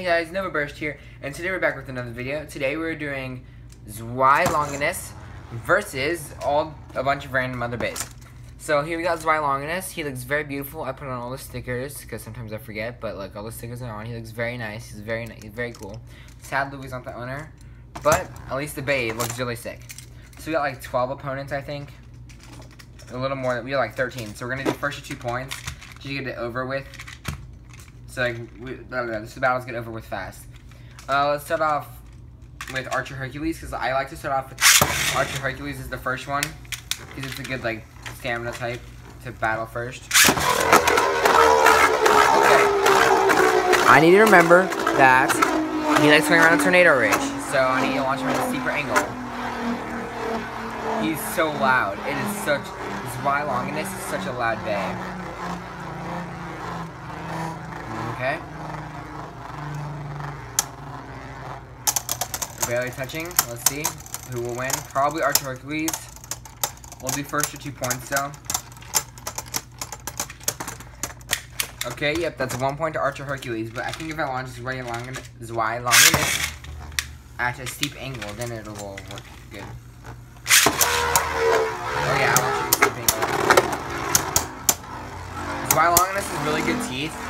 Hey guys, Nova Burst here, and today we're back with another video. Today we're doing Zwei Longinus versus all a bunch of random other bays. So here we got Zwei Longinus. He looks very beautiful. I put on all the stickers because sometimes I forget, but like all the stickers are on. He looks very nice. He's very. He's very cool. Sad he's not the owner, but at least the bay looks really sick. So we got like 12 opponents, I think. A little more. We got like 13. So we're gonna do first two points to get it over with. So like, we, blah, blah, this battle's get over with fast. Uh, let's start off with Archer Hercules because I like to start off with Archer Hercules is the first one because it's a good like stamina type to battle first. Okay. I need to remember that he likes going around a tornado ridge, so I need to launch him at a steeper angle. He's so loud. It is such. This Zwei Longinus is such a loud bay. Okay. Barely touching. Let's see who will win. Probably Archer Hercules. We'll do first for two points though. Okay, yep, that's one point to Archer Hercules. But I think if I launch Zwei Longinus, Zwei Longinus at a steep angle, then it'll work good. Oh yeah, I steep angle. Zwei Longinus has really good teeth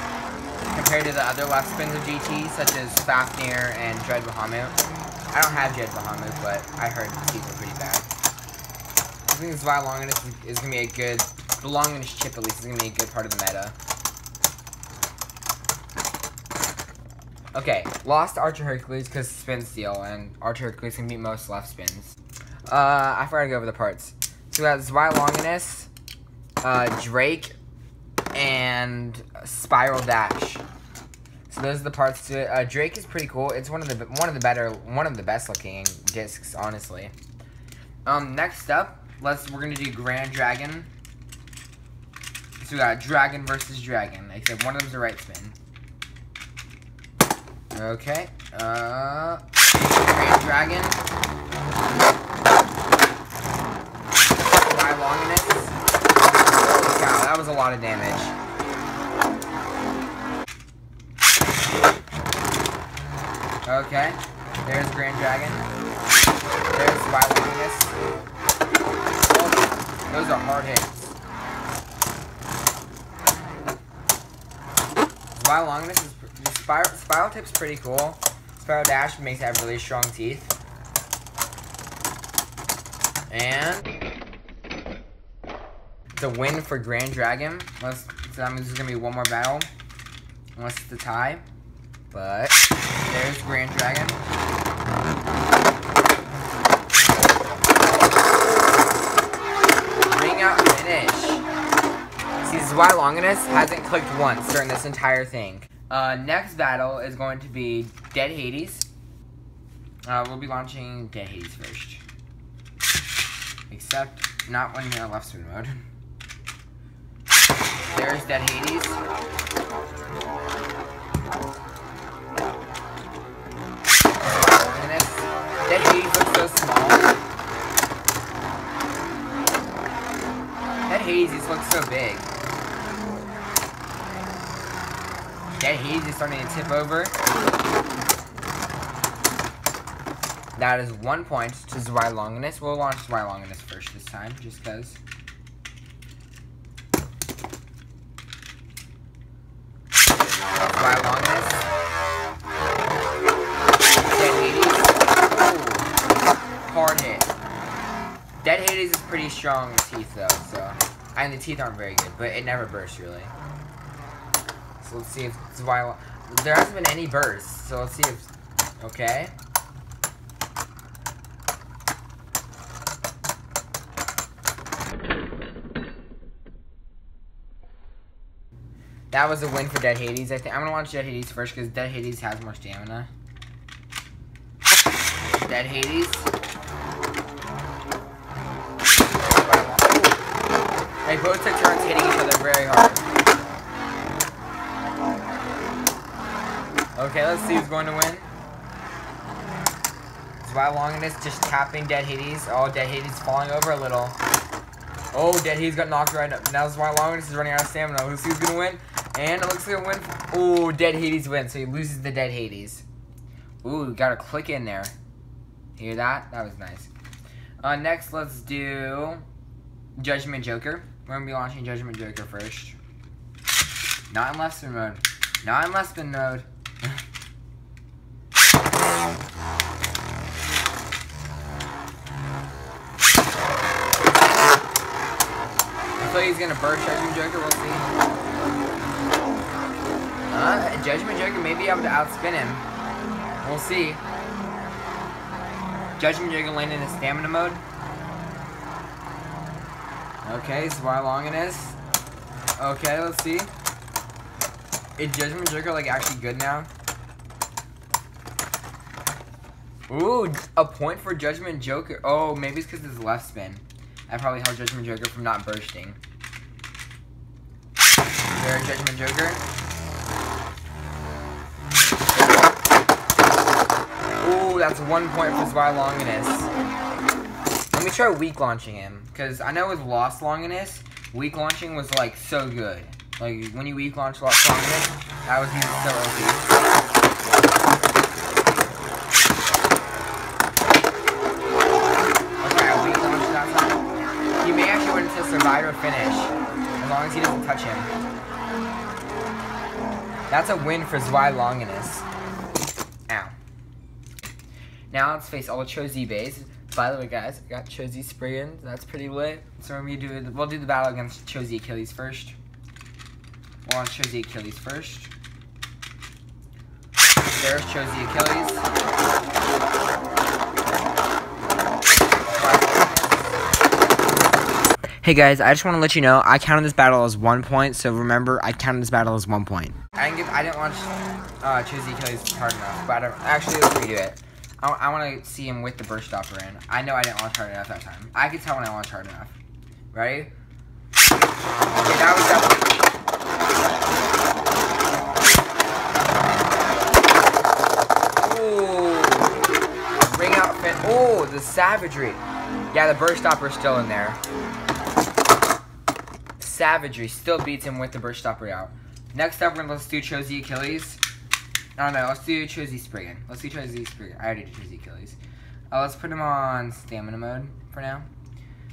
compared to the other left spins of GT, such as Fafnir and Dread Bahamut. I don't have Dread Bahamut, but I heard the teeth are pretty bad. I think this Zwei Longinus is, is going to be a good, the Longinus chip at least, is going to be a good part of the meta. Okay, lost Archer Hercules because spin steal, and Archer Hercules can beat most left spins. Uh, I forgot to go over the parts. So we got Zwei Longinus, uh, Drake, and Spiral Dash. So those are the parts to it. Uh, Drake is pretty cool. It's one of the one of the better, one of the best looking discs, honestly. Um, next up, let's we're gonna do Grand Dragon. So we got Dragon versus Dragon. Except one of them's a right spin. Okay. Uh, Grand Dragon. Cow, that was a lot of damage. Okay. There's Grand Dragon. There's Longinus. Oh, those are hard hits. Zwei Longinus is Spiral, spiral tip's pretty cool. Spiral Dash makes it have really strong teeth. And the win for Grand Dragon. Let's, so that means there's gonna be one more battle. Unless it's the tie. But there's Grand Dragon. Ring out finish. See, Zwei Longinus hasn't clicked once during this entire thing. Uh, next battle is going to be Dead Hades. Uh, we'll be launching Dead Hades first. Except, not when you're in left spin mode. There's Dead Hades. Looks so big. Dead Hades is starting to tip over. That is one point to Zwei Longinus. We'll launch Zwei Longinus first this time, just because. Dead Hades. Hard hit. Dead Hades is pretty strong teeth though, so. And the teeth aren't very good, but it never bursts really. So let's see if Zwei... There hasn't been any bursts, so let's see if... Okay. That was a win for Dead Hades. I think I'm gonna launch Dead Hades first because Dead Hades has more stamina. Dead Hades. Both took turns hitting each other very hard. Okay, let's see who's going to win. Zwei Longinus just tapping Dead Hades. Oh, Dead Hades falling over a little. Oh, Dead Hades got knocked right up. Now Zwei Longinus is running out of stamina. Who's who's gonna win? And it looks like a win. Oh, Dead Hades wins, so he loses the Dead Hades. Ooh, got a click in there. Hear that? That was nice. Uh, next, let's do Judgment Joker. We're to be launching Judgment Joker first. Not in left spin mode. Not in left spin mode. I thought he's gonna burst Judgment Joker, we'll see. Uh, Judgment Joker may be able to outspin him. We'll see. Judgment Joker landing in a stamina mode. Okay, so how long it is. Okay, let's see. Is Judgment Joker like actually good now? Ooh, a point for Judgment Joker. Oh, maybe it's because it's left spin. I probably held Judgment Joker from not bursting. There, Judgment Joker. Ooh, that's one point for Zwei Longinus. Let me try weak launching him. Because I know with Lost Longinus, weak launching was like so good. Like when you weak launch Lost Longinus, that was so OP. Survivor finish. As long as he doesn't touch him. That's a win for Zwei Longinus. Ow. Now let's face all base. By the way, guys, I got Cho-Z Spriggan. That's pretty lit. So when we do we'll do the battle against Cho-Z Achilles first. We'll launch Cho-Z Achilles first. There's Cho-Z Achilles. Hey guys, I just want to let you know I counted this battle as one point, so remember I counted this battle as one point. I didn't give, I didn't watch uh, Cho-Z Achilles hard enough, but actually let's redo it. I, I want to see him with the burst stopper in. I know I didn't launch hard enough that time. I could tell when I launched hard enough. Ready? Okay, that was. Ring. Oh, the savagery. Yeah, the burst stopper is still in there savagery still beats him with the burst stopper out. Next up, we're gonna let's do Cho-Z Achilles. I don't know, let's do Cho-Z Spriggan. Let's do Cho-Z Spriggan. I already did Cho-Z Achilles. Uh, let's put him on stamina mode for now.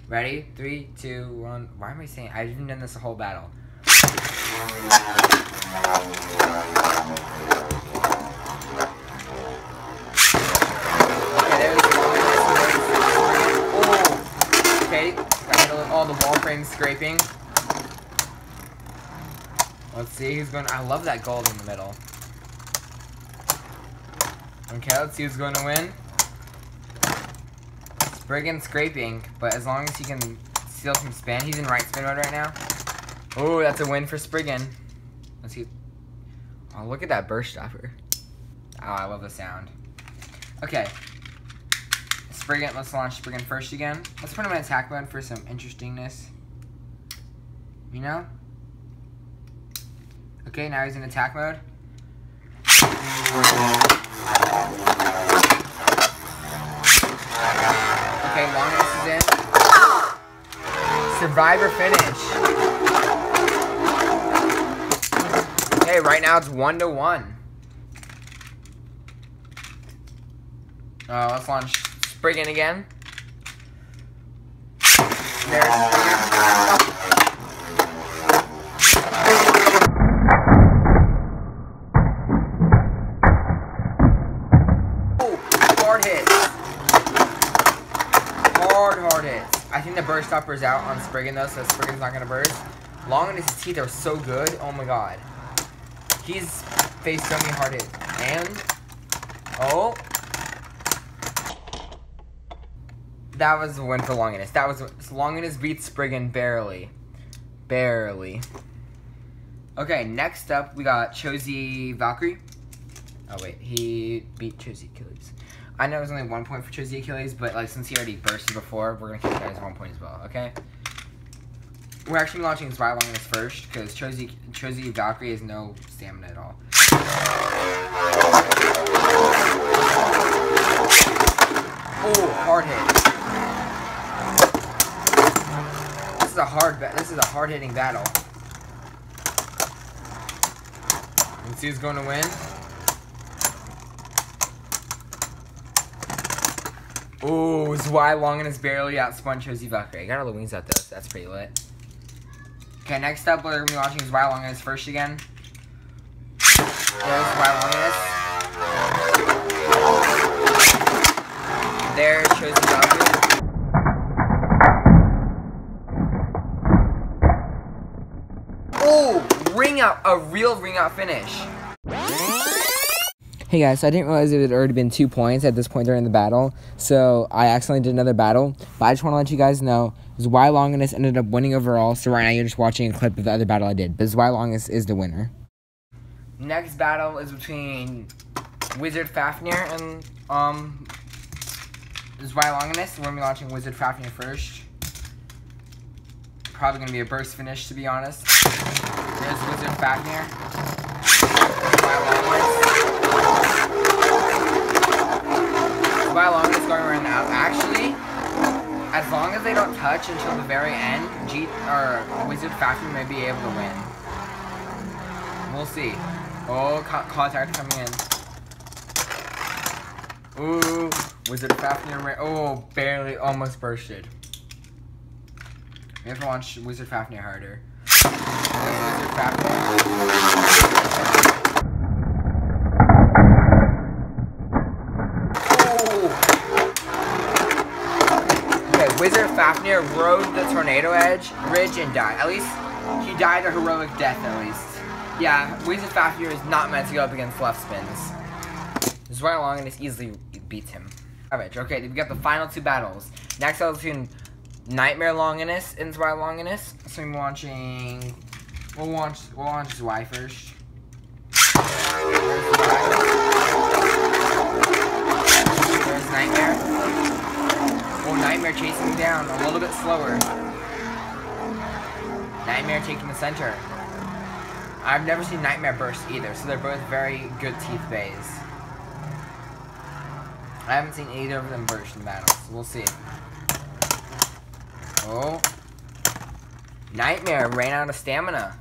Ready? Three, two, one. Why am I saying? I haven't done this whole battle. Okay, oh. Okay, all the wall frame scraping. Let's see who's going. I love that gold in the middle. Okay, let's see who's going to win. Spriggan scraping, but as long as he can steal some spin, he's in right spin mode right now. Oh, that's a win for Spriggan. Let's see. Oh, look at that burst stopper. Oh, I love the sound. Okay. Spriggan, let's launch Spriggan first again. Let's put him in attack mode for some interestingness. You know? Okay, now he's in attack mode. Okay, Longinus is in. Survivor finish. Okay, right now it's one to one. Uh, let's launch Spriggan again. There's I think the burst stopper is out on Spriggan though, so Spriggan's not gonna burst. Longinus teeth are so good. Oh my god. He's faced so many hard hits. And oh. That was a win for Longinus. That was Longinus beats Spriggan barely. Barely. Okay, next up we got Cho-Z Valkyrie. Oh wait, he beat Cho-Z Achilles. I know was only one point for Cho-Z Achilles, but like since he already bursted before, we're gonna that as one point as well. Okay. We're actually launching Zwei Longinus first because Cho-Z Cho-Z Valkyrie has no stamina at all. Oh, hard hit. This is a hard. This is a hard hitting battle. Let's see who's to win. Ooh, Zwei Longinus barely outspun Cho-Z Valkyrie. I got all the wings out though, so that's pretty lit. Okay, next up, we're to be watching Zwei Longinus first again. There's Zwei Longinus. There's Cho-Z Valkyrie. Oh, ring out, a real ring out finish. Hey guys, so I didn't realize it had already been two points at this point during the battle, so I accidentally did another battle. But I just want to let you guys know, is Zwei Longinus ended up winning overall, so right now you're just watching a clip of the other battle I did. But Zwei Longinus is the winner. Next battle is between Wizard Fafnir and um is Zwei Longinus. We're gonna be launching Wizard Fafnir first. Probably gonna be a burst finish to be honest. There's Wizard Fafnir. Longinus. Zwei Longinus going around now. Actually, as long as they don't touch until the very end, G or Wizard Fafnir may be able to win. We'll see. Oh, co contact coming in. Ooh, Wizard Fafnir. Oh, barely, almost bursted. We have to launch Wizard Fafnir harder. Wizard Fafnir. Oh. Okay, Rode the tornado edge, ridge, and died. At least he died a heroic death, at least. Yeah, Wizard Fafnir is not meant to go up against left spins. Zwei Longinus easily beats him. Average. Okay, we got the final two battles. Next battle between Nightmare Longinus and Zwei Longinus. So I'm watching. We'll launch. We'll launch Zwei first. Nightmare chasing down a little bit slower. Nightmare taking the center. I've never seen Nightmare burst either, so they're both very good teeth bays. I haven't seen either of them burst in battles. We'll see. Oh. Nightmare ran out of stamina.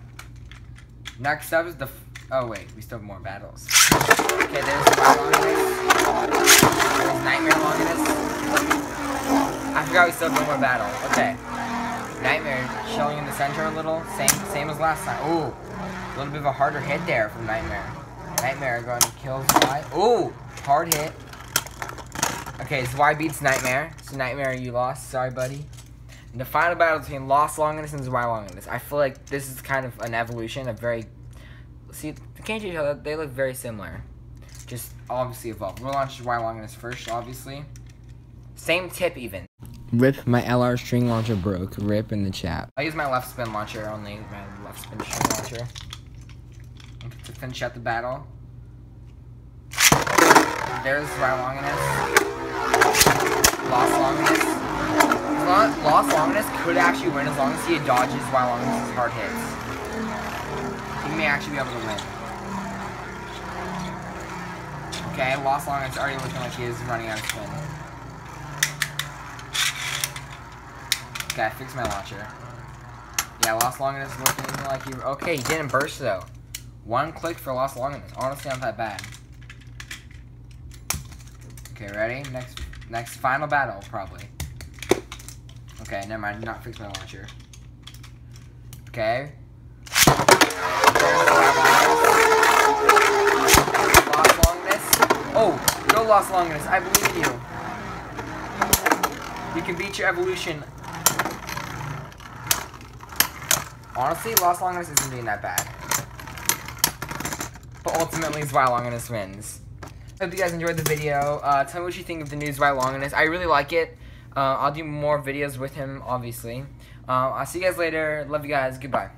Next up is the... oh, wait. We still have more battles. Okay, there's Longinus. There's Nightmare Longinus. I forgot we still have one more battle. Okay. Nightmare showing in the center a little. Same same as last time. Ooh. A little bit of a harder hit there from Nightmare. Nightmare going to kill Zwei. Ooh. Hard hit. Okay, Zwei beats Nightmare. So Nightmare, you lost. Sorry, buddy. And the final battle between Lost Longinus and Zwei Longinus. I feel like this is kind of an evolution, a very... See, can't you tell? They look very similar. Just obviously evolved. We'll launch Zwei Longinus first, obviously. Same tip, even. Rip, my LR string launcher broke. Rip in the chat. I use my left spin launcher only. My left spin string launcher. To finish out the battle. There's Zwei Longinus. Lost Longinus. Lost Longinus could actually win as long as he dodges Zwei Longinus' hard hits. He may actually be able to win. Okay, Lost Longinus already looking like he is running out of spin. I fixed my launcher. Yeah, Lost Longinus looking like he... Okay, he didn't burst though. One click for Lost Longinus. Honestly, not that bad. Okay, ready? Next, next final battle, probably. Okay, never mind. Not fix my launcher. Okay. Lost Longinus. Oh, go Lost Longinus. I believe in you. You can beat your evolution. Honestly, Lost Longinus isn't doing that bad. But ultimately, Zwei Longinus wins. Hope you guys enjoyed the video. Uh, tell me what you think of the new Zwei Longinus. I really like it. Uh, I'll do more videos with him, obviously. Uh, I'll see you guys later. Love you guys. Goodbye.